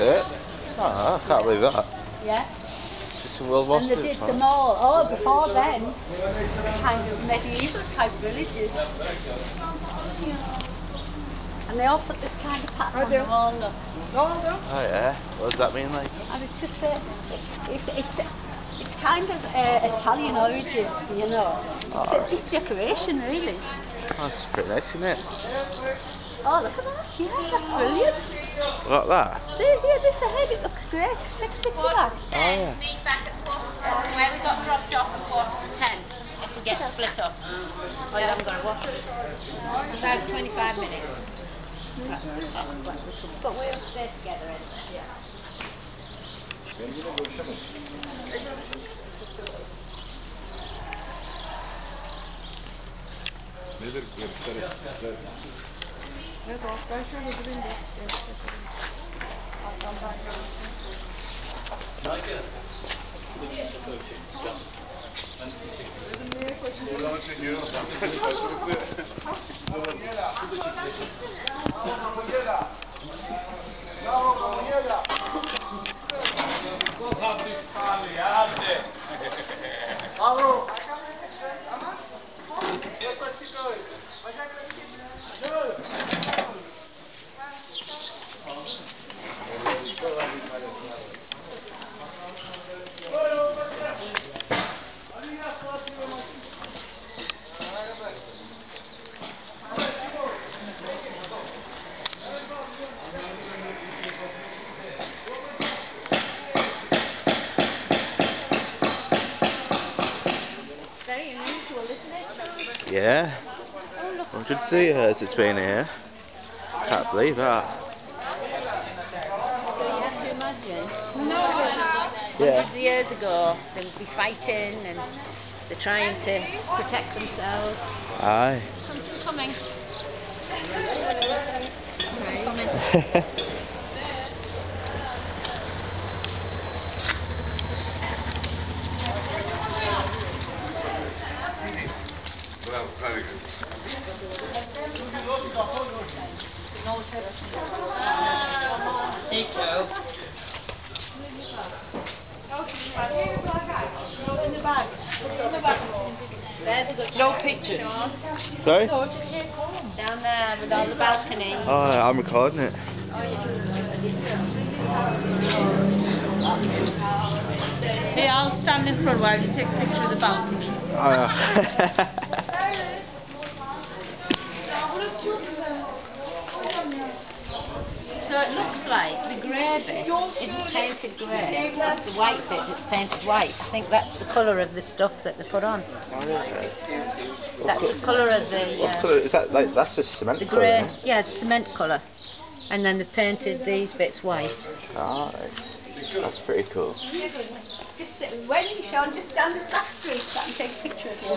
it. Oh, I can't believe that. Yeah. Just in World War And they did right? them all. Oh, before then, kind of medieval type villages. And they all put this kind of pattern on the wall, look. Oh yeah. What does that mean, like? And it's just a, it, it's it's kind of uh, Italian origin, you know. It's uh, just decoration, really. That's pretty nice, isn't it? Oh, look at that. Yeah, that's brilliant. Look at that. There, yeah, this ahead, it looks great. Take a picture of Quarter that. to ten, oh, yeah. meet back at quarter to ten. Where we got dropped off at quarter to ten, if we get split up. Mm. Oh, you haven't got to watch it. It's about 25 minutes. But we'll stay together Evet, ben şöyle durayım da. Arkamdan görüntüm. Nage, şurada bir sıkı ölçelim. Tamam. Ben seni çekiyorum. Neye koşuyorsun? Programı çekiyorum. Karşılıklı. Şurada çekiyorsun. Yeah. Good to see her as it's been here. Can't believe that. So you have to imagine, Yeah. hundreds of years ago, they would be fighting and they're trying to protect themselves. Aye. Coming. Coming. There's a good No pictures. Sorry? down there with all the balconies. Oh, I'm recording it. Here, I'll stand in front while you take a picture of the balcony. Oh, yeah. it looks like the grey bit isn't painted grey. It's the white bit that's painted white. I think that's the colour of the stuff that they put on. That's the colour of the, what uh, colour is that? Like that's the cement the grey. isn't? Yeah, the cement colour. And then they've painted these bits white. Alright. That's pretty cool. Just when you Sean, just stand in that street so I can take a picture of you.